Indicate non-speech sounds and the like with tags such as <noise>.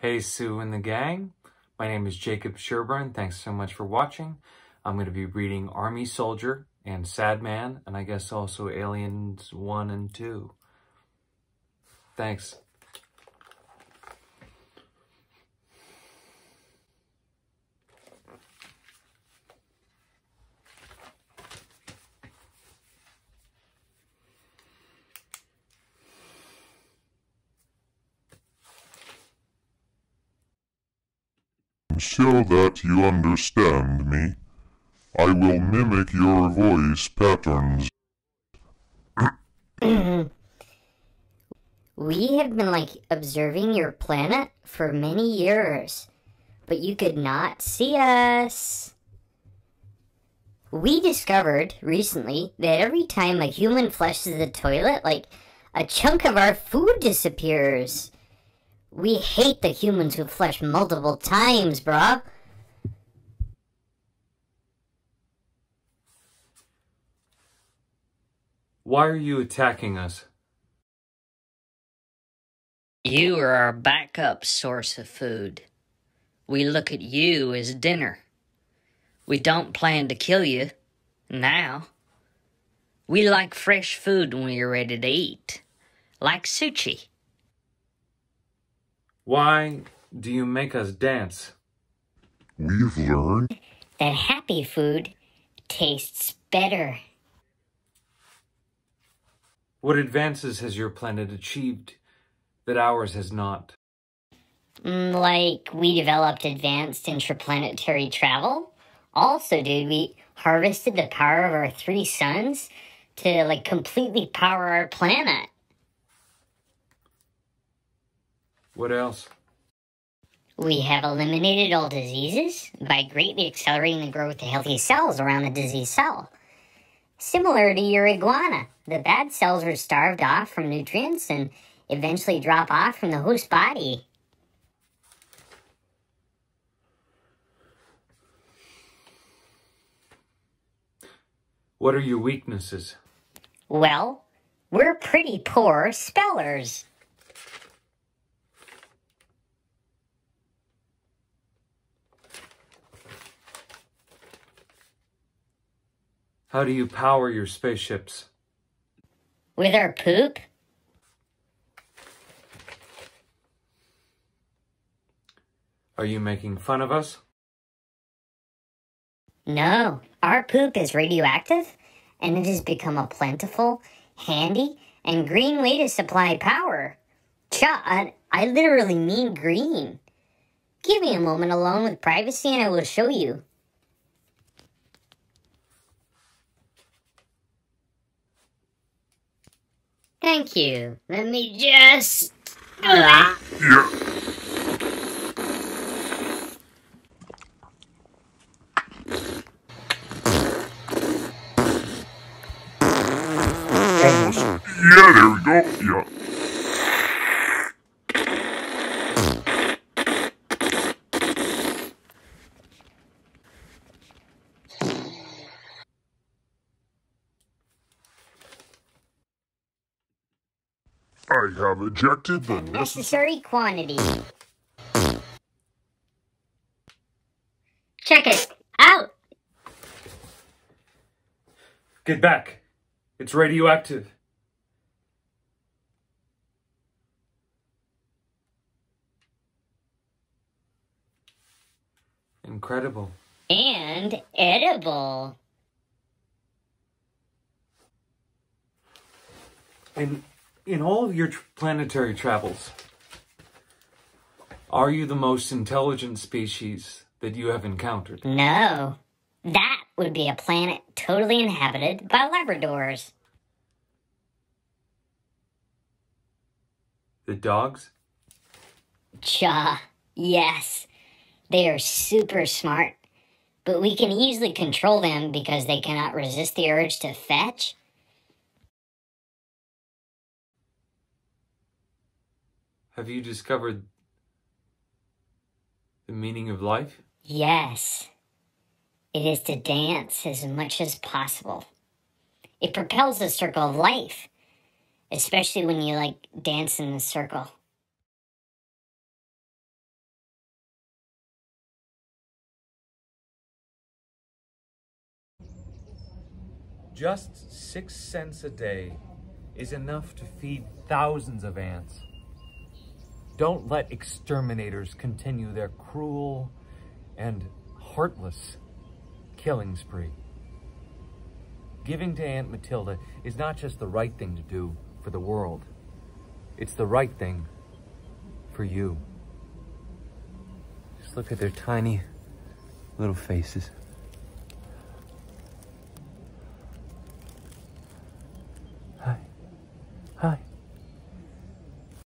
Hey, Sue and the gang. My name is Jacob Sherburne. Thanks so much for watching. I'm going to be reading Army Soldier and Sad Man, and I guess also Aliens 1 and 2. Thanks. So that you understand me, I will mimic your voice patterns. <clears throat> we have been like observing your planet for many years, but you could not see us. We discovered recently that every time a human flushes the toilet, like a chunk of our food disappears. We hate the humans who flush multiple times, bruh. Why are you attacking us? You are our backup source of food. We look at you as dinner. We don't plan to kill you now. We like fresh food when we're ready to eat, like sushi. Why do you make us dance? We've learned that happy food tastes better. What advances has your planet achieved that ours has not? Mm, like, we developed advanced interplanetary travel. Also, dude, we harvested the power of our three suns to, like, completely power our planet. What else? We have eliminated all diseases by greatly accelerating the growth of healthy cells around the diseased cell. Similar to your iguana, the bad cells are starved off from nutrients and eventually drop off from the host body. What are your weaknesses? Well, we're pretty poor spellers. How do you power your spaceships? With our poop? Are you making fun of us? No, our poop is radioactive, and it has become a plentiful, handy, and green way to supply power. Cha, I, I literally mean green. Give me a moment alone with privacy and I will show you. Thank you. Let me just. Yeah. Yeah, there we go. Yeah. I have ejected the necessary quantity. Check it out. Get back. It's radioactive. Incredible. And edible. And in all of your planetary travels, are you the most intelligent species that you have encountered? No. That would be a planet totally inhabited by Labradors. The dogs? Cha, yes. They are super smart, but we can easily control them because they cannot resist the urge to fetch Have you discovered the meaning of life? Yes. It is to dance as much as possible. It propels the circle of life, especially when you like dance in a circle. Just six cents a day is enough to feed thousands of ants. Don't let exterminators continue their cruel and heartless killing spree. Giving to Aunt Matilda is not just the right thing to do for the world, it's the right thing for you. Just look at their tiny little faces.